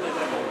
Merci.